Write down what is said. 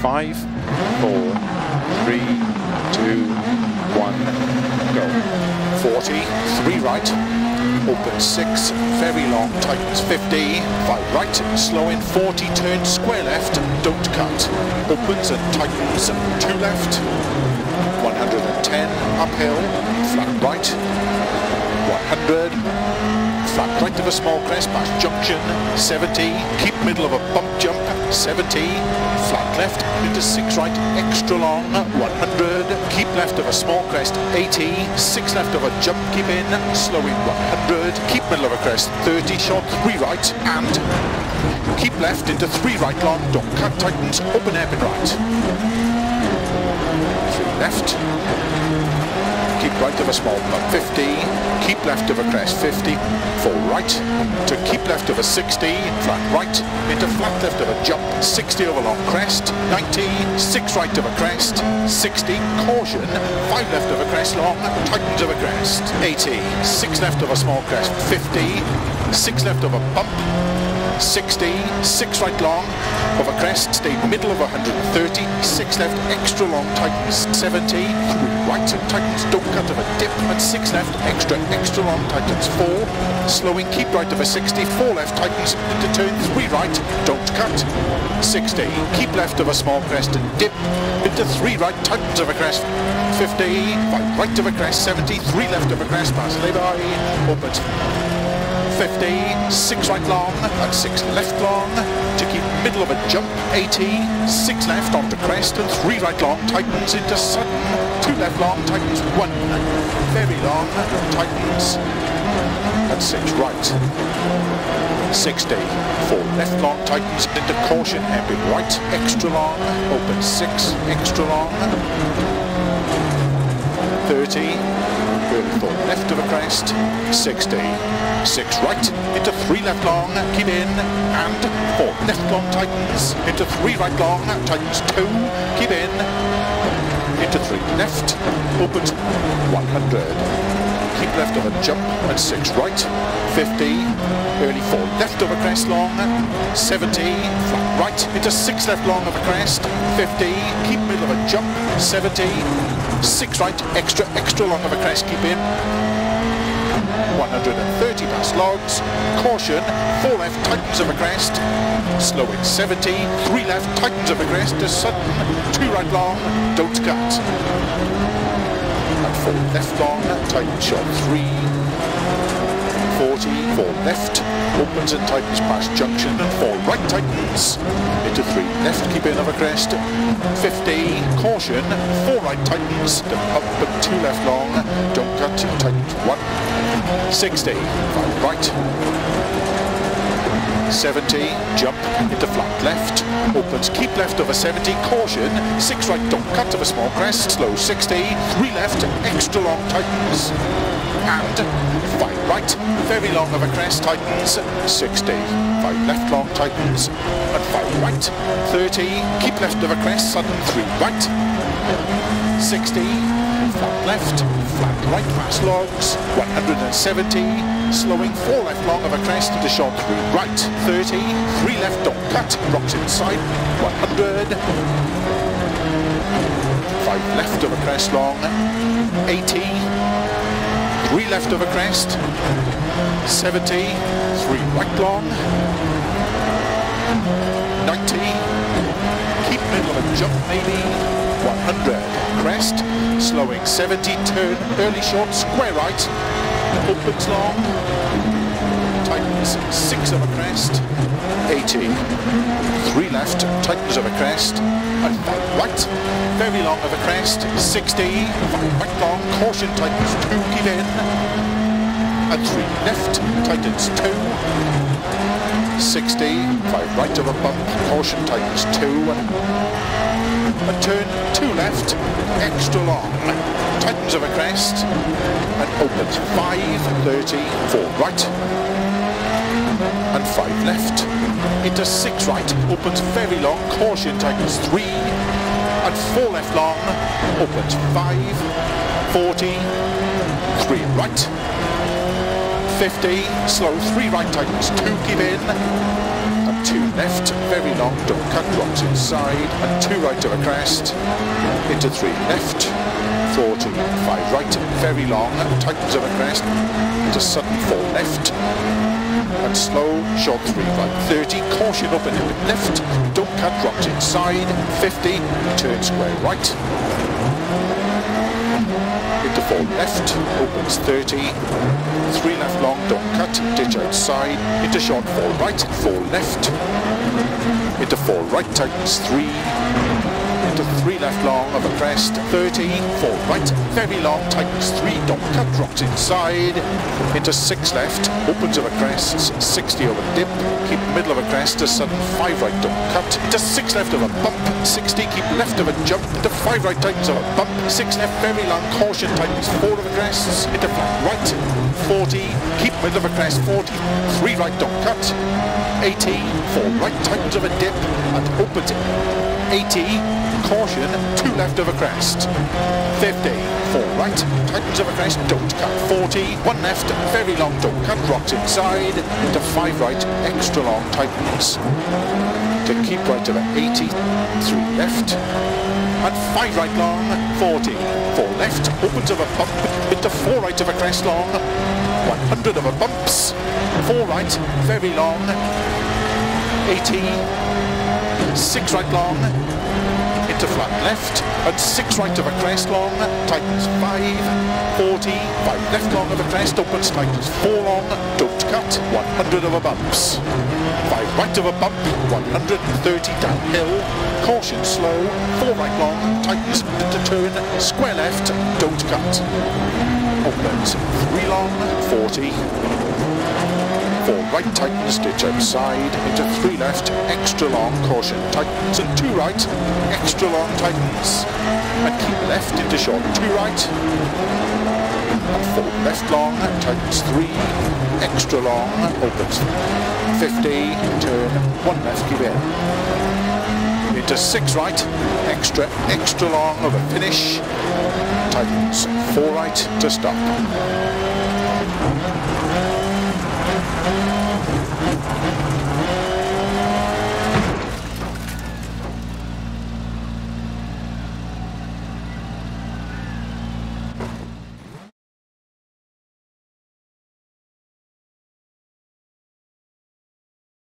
Five, four, three, two, one, go. 40, three right, open six, very long, tightens 50, five right, slow in 40, turn square left, don't cut. Opens and tightens, two left, 110, uphill, flat right, 100, flat right of a small crest past junction, 70, keep middle of a bump jump, 70, flat left into 6 right, extra long, 100, keep left of a small crest, 80, 6 left of a jump, keep in, slow in 100, keep middle of a crest, 30, short 3 right, and keep left into 3 right long, don't cut, tightens, open hairpin right. 3 left, keep right of a small bump 50, keep left of a crest 50, full right, to keep left of a 60, flat right, into flat left of a jump, 60 over long crest, 90, 6 right of a crest, 60, caution, 5 left of a crest long, tightens of a crest, 80, 6 left of a small crest, 50, 6 left of a bump, 60, 6 right long, of a crest, stay middle of 130, 6 left, extra long, tightens 70, 3 right, tightens, don't cut of a dip, and 6 left, extra, extra long, tightens 4, slowing, keep right of a 60, 4 left, tightens into turn 3 right, don't cut, 60, keep left of a small crest and dip, into 3 right, tightens of a crest, 50, 5 right of a crest, 70, 3 left of a crest, pass lay-by, opens, 50, 6 right long, and 6 left long, to keep middle of a jump, 80, 6 left onto crest, and 3 right long, tightens into sudden, 2 left long, tightens 1, very long, tightens, and 6 right. 60, 4 left long, tightens into caution, hairpin right, extra long, open 6, extra long, 30, Four left of a crest, 60. 6 right, into 3 left long, keep in, and 4 left long tightens, into 3 right long, tightens 2, keep in, into 3 left, opens 100. Keep left of a jump and 6 right, 50, early 4 left of a crest long, 70, flat right, into 6 left long of a crest, 50, keep middle of a jump, 70, 6 right, extra, extra long of a crest, keep in. 130 past logs, caution, 4 left, tightens of a crest, slow in 70, 3 left, tightens of a crest, to sudden, 2 right long, don't cut. And 4 left long, tighten short 3, 40, 4 left, opens and tightens past junction, 4 right tightens, into 3 left, keep in of a crest, 50, caution, 4 right tightens, up and 2 left long, don't cut, tightens 1, 60, 5 right, 70, jump into flat left, opens, keep left over 70, caution, 6 right, don't cut of a small crest, slow 60, 3 left, extra long tightens, and 5 right, very long of a crest, tightens, 60, 5 left long, tightens, and 5 right, 30, keep left of a crest, sudden 3 right, 60, flat left, flat right past logs, 170, slowing 4 left long of a crest. Into short 3 right, 30, 3 left don't cut, rocks inside, 100, 5 left of a crest long, 80, 3 left of a crest, 70, 3 right long, 90, keep middle and jump maybe, 100, crest, slowing. 70, turn, early short, square right, opens long, 6 of a crest, 80, 3 left, tightens of a crest, and 5 right, very long of a crest, 60, 5 right long, caution tightens 2, keep in, and 3 left, tightens 2, 60, 5 right of a bump, caution tightens 2, and turn 2 left, extra long, tightens of a crest, and opens 5, 30, 4 right, and 5 left, into 6 right, opens very long, caution tightens 3, and 4 left long, opens 5, 40, 3 right, 50, slow 3 right tightens 2, give in, and two left, very long, don't cut, rocks inside, and two right to a crest, into three left, 40, five right, very long, tightens of a crest, into sudden fall left, and slow, short three right, 30, caution open a bit left, don't cut, rocks inside, 50, turn square right, into four left, opens 30, three left long, don't cut, ditch outside, into short four right, four left, into four right, tightens into three left long of a crest, 30, four right, very long, tightens three, don't cut, rocks inside, into six left, opens of a crest, 60 over dip, keep middle of a crest, to sudden five right, don't cut, into six left of a bump, 60, keep left of a jump, into five right, tightens of a bump, six left, very long, caution, tightens four of a crest, into flat right, 40, keep middle of a crest, 40, three right, don't cut, 80, four right, tightens of a dip, and opens it, 80, caution, two left of a crest. 50, four right, tightens of a crest, don't cut. 40, one left, very long, don't cut, rocks inside, into five right, extra long, tightens. To keep right of a 80, three left, and five right long, 40, four left, opens of a bump, into four right of a crest long, 100 of a bumps, four right, very long, 80, six right long, into flat left, and six right of a crest long, tightens five, 40, five left long of a crest, opens, tightens four long, don't cut, 100 of a bumps. Five right of a bump, 130 downhill, caution slow, four right long, tightens into turn, square left, don't cut. Opens, three long, 40, Four right tightens, ditch outside, into three left, extra long, caution tightens, and two right, extra long tightens. And keep left into short, two right. And four left long, tightens three, extra long, opens 50, turn, one left, give in. Into six right, extra, extra long of a finish, tightens four right to stop.